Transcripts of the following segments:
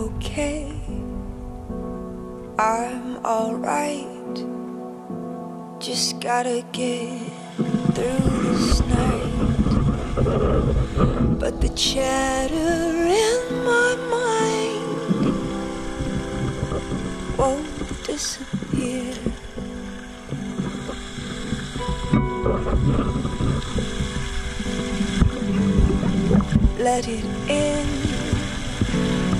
okay. I'm alright. Just gotta get through this night. But the chatter in my mind won't disappear. Let it in.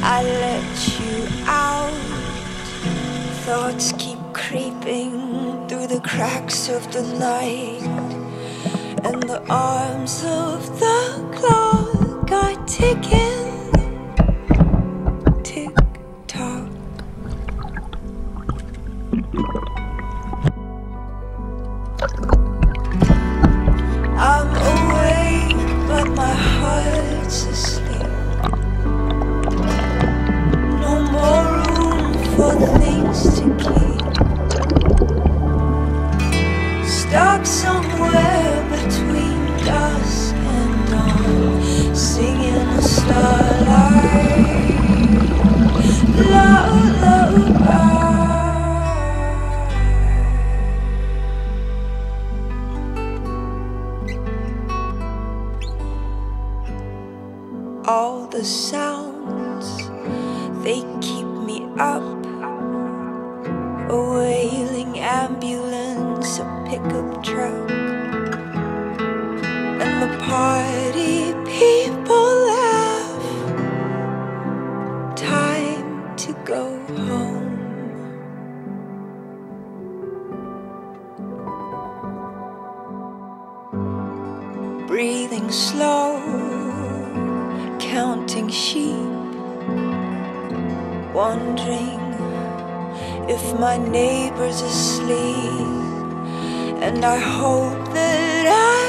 I let you out. Thoughts keep creeping through the cracks of the night. And the arms of the clock are ticking. Tick tock. They keep me up. A wailing ambulance a pickup truck. And the party people laugh. Time to go home. Breathing slow counting sheep, wondering if my neighbor's asleep. And I hope that I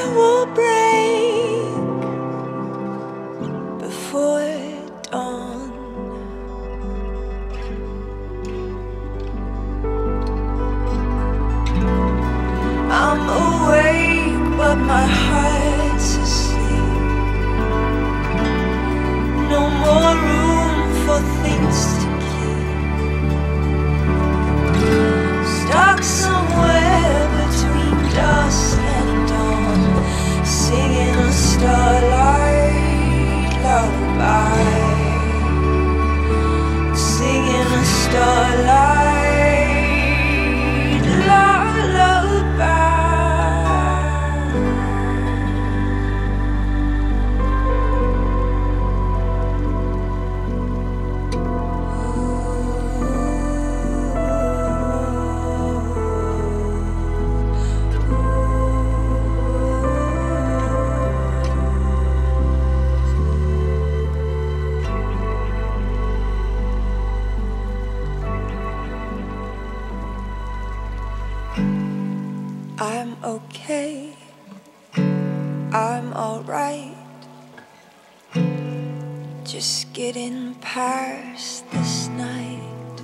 Just getting past this night.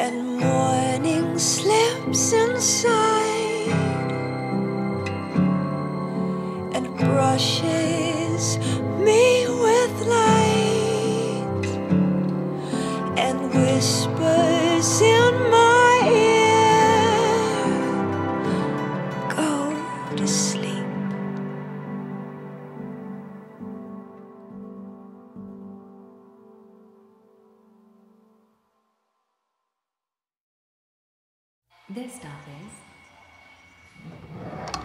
And morning slips inside and brushes me with light and whispers stop is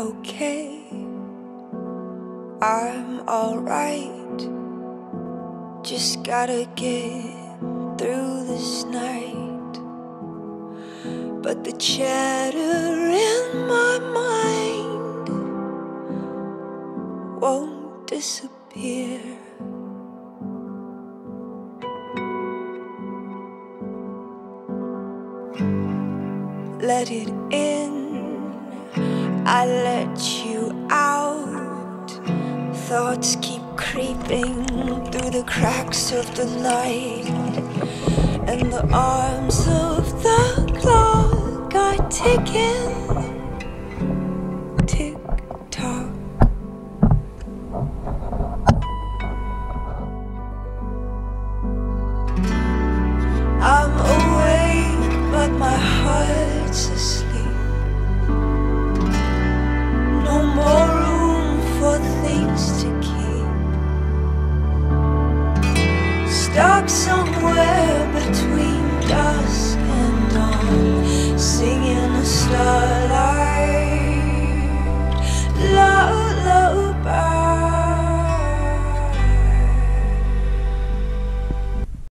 okay. I'm alright. Just gotta get through this night. But the chatter in my mind won't disappear. Let it in, I let you out. Thoughts keep creeping through the cracks of the night, and the arms of the clock are ticking. somewhere between dusk and dawn, singing a starlight.